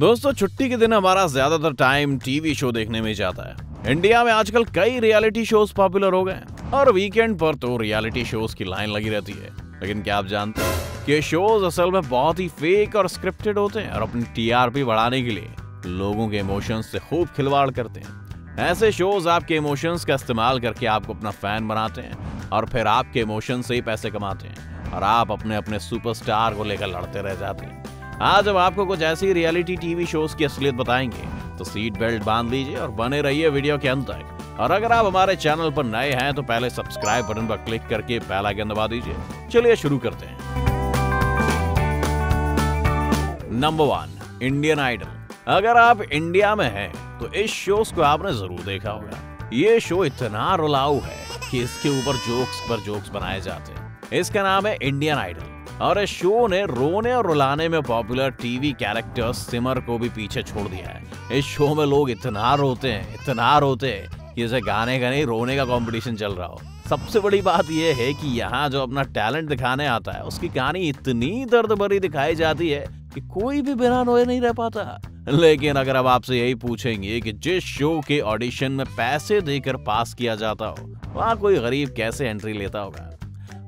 दोस्तों, छुट्टी के दिन हमारा ज़्यादातर टाइम टीवी शो देखने में जाता है। इंडिया में आजकल कई रियलिटी शोज़ पॉपुलर हो गए हैं। और वीकेंड पर तो रियलिटी शोज़ की लाइन लगी रहती है। लेकिन क्या आप जानते हैं कि शोज़ असल में बहुत ही फेक और स्क्रिप्टेड होते हैं और अपनी टीआरपी बढ़ाने के लिए लोगों के इमोशंस से खूब खिलवाड़ करते हैं। ऐसे शोज़ आपके इमोशंस का इस्तेमाल करके आपको अपना फ़ैन बनाते हैं और फिर आपके इमोशन से ही पैसे कमाते हैं। और आप अपने अपने सुपरस्टार को लेकर लड़ते रह जाते हैं। आज हम आपको कुछ ऐसी रियलिटी टीवी शोज़ की असलियत बताएँगे। तो सीट बेल्ट बाँध लीजिए और बने रहिए वीडियो के अंत तक। और अगर आप हमारे चैनल पर नए हैं तो पहले सब्सक्राइब बटन पर क्लिक करके बेल आइकन दबा दीजिए। चलिए शुरू करते हैं। नंबर वन इंडियन आइडल अगर आप इंडिया में हैं तो इस शोज़ को आपने ज़रूर देखा होगा। ये शो इतना रुलाऊ है कि इसके ऊपर जोक्स पर जोक्स बनाए जाते हैं। इसका नाम है इंडियन आइडल और इस शो ने रोने और रुलाने में पॉपुलर टीवी कैरेक्टर सिमर को भी पीछे छोड़ दिया है। इस शो में लोग इतना रोते हैं, इतना रोते हैं कि जैसे गाने का नहीं, रोने का कंपटीशन चल रहा हो। सबसे बड़ी बात यह है कि यहाँ जो अपना टैलेंट दिखाने आता है, उसकी कहानी इतनी दर्द भरी दिखाई जाती है कि कोई भी बिना रोए नहीं रह पाता। लेकिन अगर अब आपसे यही पूछेंगे कि जिस शो के ऑडिशन में पैसे देकर पास किया जाता हो, वहाँ कोई गरीब कैसे एंट्री लेता होगा?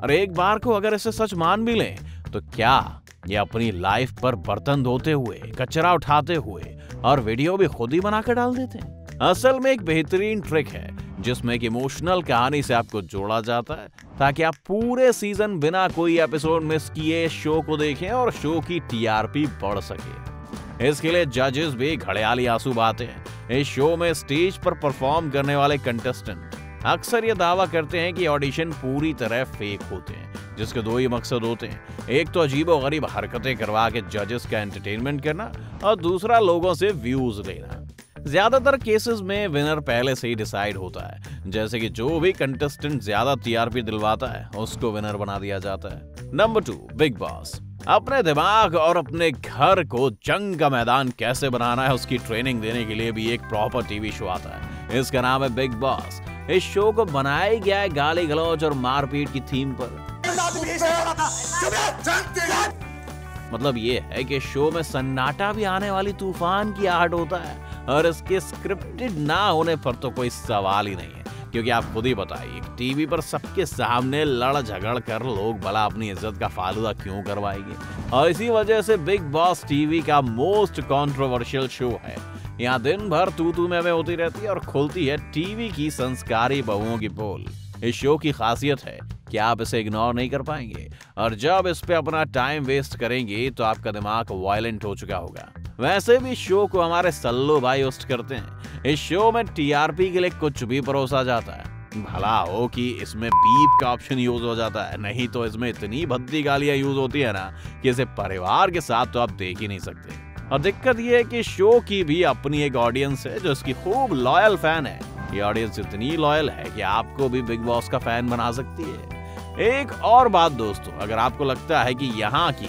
और एक बार को अगर इसे सच मान भी लें तो क्या ये अपनी लाइफ पर बर्तन धोते हुए, कचरा उठाते हुए और वीडियो भी खुद ही बनाकर डाल देते हैं? असल में एक बेहतरीन ट्रिक है, जिसमें एक इमोशनल कहानी से आपको जोड़ा जाता है, ताकि आप पूरे सीज़न बिना कोई एपिसोड मिस किए शो को देखें और शो की टीआरपी बढ़ सके। इसके लिए जजेस भी घड़ियाली आँसू बहाते हैं। इस शो में स्टेज पर परफॉर्म करने वाले कंटेस्टेंट अक्सर ये दावा करते हैं कि ऑडिशन पूरी तरह फेक होते हैं, जिसके दो ही मकसद होते हैं। एक तो अजीब और गरीब हरकतें करवा के जजेस का एंटरटेनमेंट करना और दूसरा लोगों से व्यूज़ लेना। ज़्यादातर केसेस में विनर पहले से ही डिसाइड होता है, जैसे कि जो भी कंटेस्टेंट ज़्यादा टीआरपी दिलवाता है, उसको विनर बना दिया जाता है। नंबर टू बिग बॉस अपने दिमाग और अपने घर को जंग का मैदान कैसे बनाना है, उसकी ट्रेनिंग देने के लिए भी एक प्रॉपर टीवी शो आता है। इसका नाम है बिग बॉस इस शो को बनाया गया है गाली गलौज और मारपीट की थीम पर। मतलब ये है कि शो में सन्नाटा भी आने वाली तूफ़ान की आहट होता है, और इसके स्क्रिप्टेड ना होने पर तो कोई सवाल ही नहीं है। क्योंकि आप खुद ही बताइए टीवी पर सबके सामने लड़ झगड़ कर लोग भला अपनी इज़्ज़त का फालूदा क्यों करवाएँगे? और इसी वजह से बिग बॉस टीवी का मोस्ट कंट्रोवर्शियल शो है। यहाँ दिन भर तू तू में होती रहती है और खुलती है टीवी की संस्कारी बहुओं की पोल इस शो की खासियत है कि आप इसे इग्नोर नहीं कर पाएँगे और जब इस पे अपना टाइम वेस्ट करेंगे तो आपका दिमाग वायलेंट हो चुका होगा। वैसे भी शो को हमारे सल्लो भाई होस्ट करते हैं। इस शो में टीआरपी के लिए कुछ भी परोसा जाता है। भला हो कि इसमें बीप का ऑप्शन यूज़ हो जाता है, नहीं तो इसमें इतनी भद्दी गालियाँ यूज़ होती है ना कि इसे परिवार के साथ तो आप देख ही नहीं सकते। और दिक्कत ये है कि शो की भी अपनी एक ऑडियंस है जो इसकी खूब लॉयल फ़ैन है। ये ऑडियंस इतनी लॉयल है कि आपको भी बिग बॉस का फ़ैन बना सकती है। एक और बात दोस्तों, अगर आपको लगता है कि यहाँ की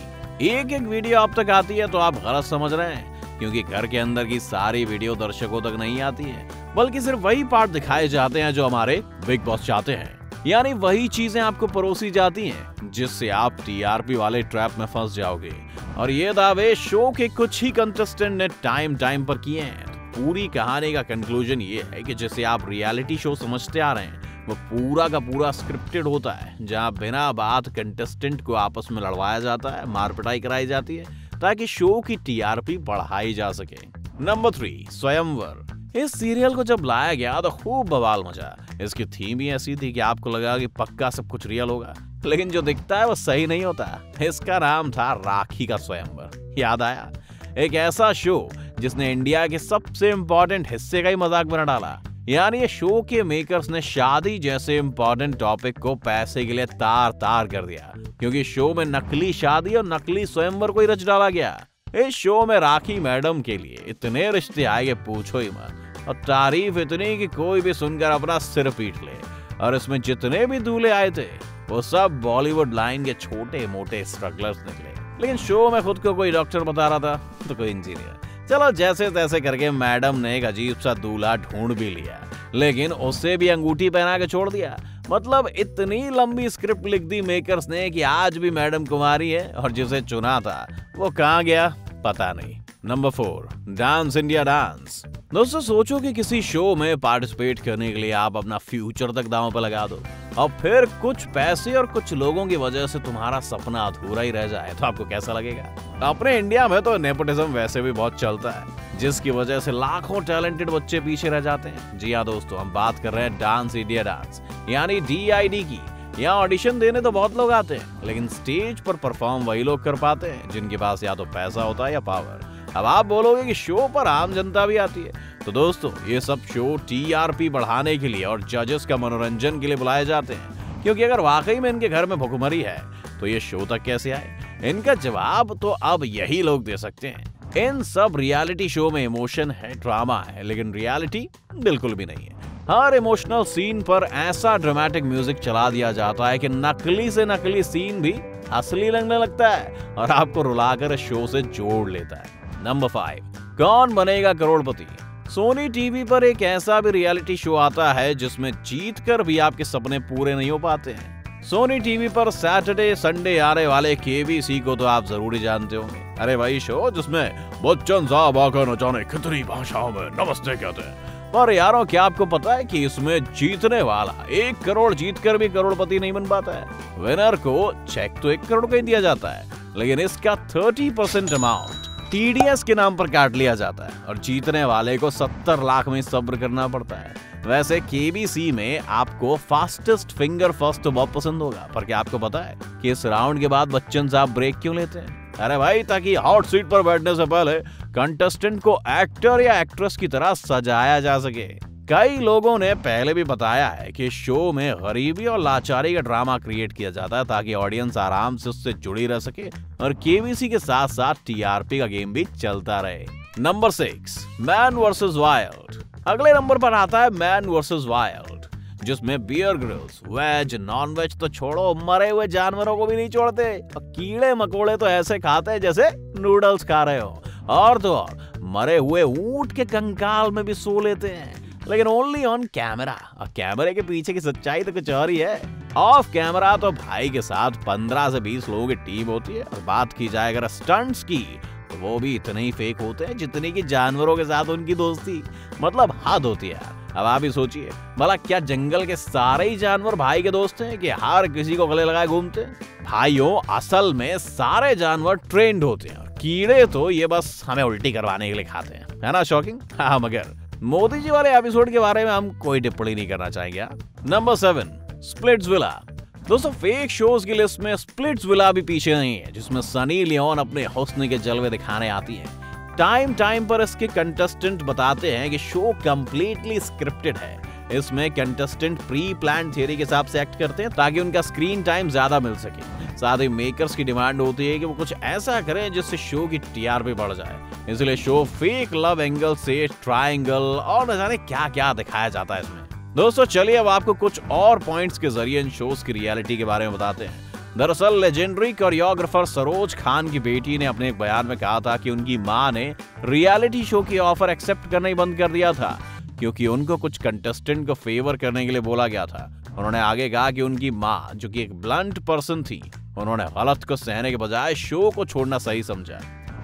एक एक वीडियो आप तक आती है तो आप गलत समझ रहे हैं, क्योंकि घर के अंदर की सारी वीडियो दर्शकों तक नहीं आती है, बल्कि सिर्फ़ वही पार्ट दिखाए जाते हैं जो हमारे बिग बॉस चाहते हैं। यानी वही चीज़ें आपको परोसी जाती हैं, जिससे आप टीआरपी वाले ट्रैप में फंस जाओगे। और ये दावे शो के कुछ ही कंटेस्टेंट ने टाइम टाइम पर किए हैं। तो पूरी कहानी का कंक्लूजन ये है कि जैसे आप रियलिटी शो समझते आ रहे हैं, वो पूरा का पूरा स्क्रिप्टेड होता है, जहाँ बिना बात कंटेस्टेंट को आपस में लड़वाया जाता है, मारपिटाई कराई जाती है, ताकि शो की टीआरपी बढ़ाई जा सके। नंबर थ्री स्वयंवर। इस सीरियल को जब लाया गया तो खूब बवाल मचा। इसकी थीम ही ऐसी थी कि आपको लगा कि पक्का सब कुछ रियल होगा। लेकिन जो दिखता है, वो सही नहीं होता। इसका नाम था राखी का स्वयंवर। याद आया? एक ऐसा शो जिसने इंडिया के सबसे इम्पोर्टेंट हिस्से का ही मज़ाक बना डाला। यानी ये शो के मेकर्स ने शादी जैसे इंपॉर्टेंट टॉपिक को पैसे के लिए तार तार कर दिया। क्योंकि शो में नकली शादी और नकली स्वयंवर को ही रच डाला गया। इस शो में राखी मैडम के लिए इतने रिश्ते आए पूछो ही मत। और तारीफ़ इतनी कि कोई भी सुनकर अपना सिर पीट ले। और इसमें जितने भी दूल्हे आए थे, वो सब बॉलीवुड लाइन के छोटे मोटे स्ट्रगलर्स निकले। लेकिन शो में खुद को कोई डॉक्टर बता रहा था तो कोई इंजीनियर चलो जैसे तैसे करके मैडम ने एक अजीब सा दूल्हा ढूंढ भी लिया। लेकिन उससे भी अंगूठी पहना के छोड़ दिया। मतलब इतनी लंबी स्क्रिप्ट लिख दी मेकर्स ने कि आज भी मैडम कुमारी है और जिसे चुना था, वो कहाँ गया, पता नहीं। Number four dance India dance दोस्तों, सोचो कि किसी शो में पार्टिसिपेट करने के लिए आप अपना फ्यूचर तक दांव पर लगा दो। और फिर कुछ पैसे और कुछ लोगों की वजह से तुम्हारा सपना अधूरा ही रह जाए। तो आपको कैसा लगेगा? अपने इंडिया में तो नेपोटिज्म वैसे भी बहुत चलता है, जिसकी वजह से लाखों टैलेंटेड बच्चे पीछे रह जाते हैं। जी हाँ दोस्तों, हम बात कर रहे हैं डांस इंडिया डांस यानी DID की। यहाँ ऑडिशन देने तो बहुत लोग आते हैं, लेकिन स्टेज पर परफॉर्म वही लोग कर पाते हैं, जिनके पास या तो पैसा होता है या पावर अब आप बोलोगे कि शो पर आम जनता भी आती है। तो दोस्तों, ये सब शो टीआरपी बढ़ाने के लिए और जजेस का मनोरंजन के लिए बुलाए जाते हैं। क्योंकि अगर वाकई में इनके घर में भुखमरी है तो ये शो तक कैसे आए? इनका जवाब तो अब यही लोग दे सकते हैं। इन सब रियलिटी शो में इमोशन है ड्रामा है, लेकिन रियलिटी बिल्कुल भी नहीं है। हर इमोशनल सीन पर ऐसा ड्रामेटिक म्यूज़िक चला दिया जाता है कि नकली से नकली सीन भी असली लगने लगता है और आपको रुलाकर शो से जोड़ लेता है। नंबर फाइव कौन बनेगा करोड़पति? सोनी टीवी पर एक ऐसा भी रियलिटी शो आता है जिसमें जीत कर भी आपके सपने पूरे नहीं हो पाते हैं। सोनी टीवी पर सैटरडे संडे आने वाले केबीसी को तो आप ज़रूर जानते होंगे। अरे भाई शो जिसमें बच्चन साहब आकर न जाने कितनी भाषाओं में नमस्ते कहते हैं। पर यारों, क्या आपको पता है कि इसमें जीतने वाला एक करोड़ जीत कर भी करोड़पति नहीं बन पाता है? विनर को चेक तो एक करोड़ का ही दिया जाता है, लेकिन इसका थर्टी परसेंट अमाउंट टीडीएस के नाम पर काट लिया जाता है और जीतने वाले को सत्तर लाख में सब्र करना पड़ता है। वैसे केबीसी में आपको फास्टेस्ट फिंगर फ़र्स्ट बहुत पसंद होगा, पर क्या आपको पता है कि इस राउंड के बाद बच्चन साहब ब्रेक क्यों लेते हैं? अरे भाई, ताकि हॉट सीट पर बैठने से पहले कंटेस्टेंट को एक्टर या एक्ट्रेस की तरह सजाया जा सके। कई लोगों ने पहले भी बताया है कि शो में गरीबी और लाचारी का ड्रामा क्रिएट किया जाता है ताकि ऑडियंस आराम से उससे जुड़ी रह सके और केबीसी के साथ साथ टीआरपी का गेम भी चलता रहे। Number six man versus wild अगले नंबर पर आता है मैन वर्सेस वाइल्ड जिसमें Bear Grylls veg non veg तो छोड़ो, मरे हुए जानवरों को भी नहीं छोड़ते। कीड़े मकोड़े तो ऐसे खाते हैं जैसे नूडल्स खा रहे हो। और तो और, मरे हुए ऊँट के कंकाल में भी सो लेते हैं। लेकिन ओनली ऑन कैमरा और कैमरे के पीछे की सच्चाई तो कुछ और ही है। ऑफ़ कैमरा तो भाई के साथ पंद्रह से बीस लोगों की टीम होती है। और बात की जाए अगर स्टंट्स की तो वो भी इतने ही फेक होते हैं जितनी की जानवरों के साथ उनकी दोस्ती। मतलब हद होती है अब आप ही सोचिए, भला क्या जंगल के सारे ही जानवर भाई के दोस्त हैं कि हर किसी को गले लगाए घूमते हैं? भाइयों, असल में सारे जानवर ट्रेंड होते हैं। कीड़े तो ये बस हमें उल्टी करवाने के लिए खाते हैं। है ना शॉकिंग हाँ मगर मोदी जी वाले एपिसोड के बारे में हम कोई टिप्पणी नहीं करना चाहेंगे नंबर सेवन स्प्लिट्स विला दोस्तों फेक शोज़ की लिस्ट में स्प्लिट्स विला भी पीछे नहीं है, जिसमें सनी लियोन अपने हुस्न के जलवे दिखाने आती है। टाइम टाइम पर इसके कंटेस्टेंट बताते हैं कि शो कंप्लीटली स्क्रिप्टेड है। इसमें कंटेस्टेंट प्री प्लान थियरी के हिसाब से एक्ट करते हैं ताकि उनका स्क्रीन टाइम ज़्यादा मिल सके। साथ ही मेकर्स की डिमांड होती है कि वो कुछ ऐसा करें जिससे शो की टीआरपी बढ़ जाए। इसलिए शो फेक लव एंगल से ट्राइंगल और न जाने क्या क्या दिखाया जाता है इसमें। दोस्तों, चलिए अब आपको कुछ और पॉइंट्स के ज़रिए इन शोज़ की रियलिटी के बारे में बताते हैं। दरअसल लेजेंडरी कोरियोग्राफर सरोज खान की बेटी ने अपने एक बयान में कहा था कि उनकी माँ ने रियलिटी शो की ऑफ़र एक्सेप्ट करना ही बंद कर दिया था, क्योंकि उनको कुछ कंटेस्टेंट को फेवर करने के लिए बोला गया था। उन्होंने आगे कहा कि उनकी माँ, जो कि एक ब्लंट पर्सन थी, उन्होंने गलत को सहने के बजाय शो को छोड़ना सही समझा।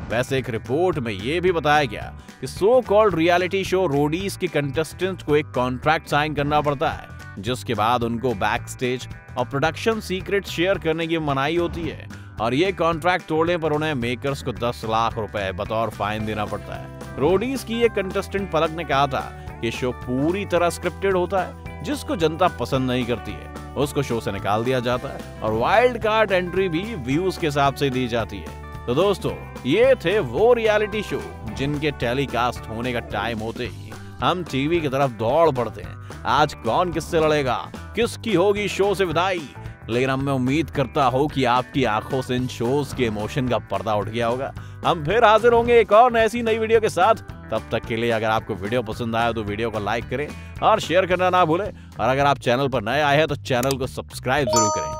वैसे एक रिपोर्ट में यह भी बताया गया कि so called reality show Roadies के कंटेस्टेंट को एक कॉन्ट्रैक्ट साइन करना पड़ता है, जिसके बाद उनको बैक स्टेज और प्रोडक्शन सीक्रेट शेयर करने की मनाही होती है। और ये कॉन्ट्रैक्ट तोड़ने पर उन्हें मेकर्स को 10 लाख रुपए बतौर फाइन देना पड़ता है। रोडीज की एक कंटेस्टेंट पलक ने कहा था कि शो पूरी तरह स्क्रिप्टेड होता है, जिसको जनता पसंद नहीं करती है। उसको शो से निकाल दिया जाता है और वाइल्ड कार्ड एंट्री भी व्यूज़ के हिसाब से दी जाती है। तो दोस्तों ये थे वो रियलिटी शो जिनके टेलीकास्ट होने का टाइम होते ही हम टीवी की तरफ़ दौड़ पड़ते हैं। आज कौन किससे लड़ेगा? किसकी होगी शो से विदाई? लेकिन अब मैं उम्मीद करता हूँ कि आपकी आँखों से इन शोज़ के इमोशन का पर्दा उठ गया होगा। हम फिर हाजिर होंगे एक और ऐसी नई वीडियो के साथ। तब तक के लिए अगर आपको वीडियो पसंद आया तो वीडियो को लाइक करें और शेयर करना ना भूलें। और अगर आप चैनल पर नए आए हैं तो चैनल को सब्सक्राइब ज़रूर करें।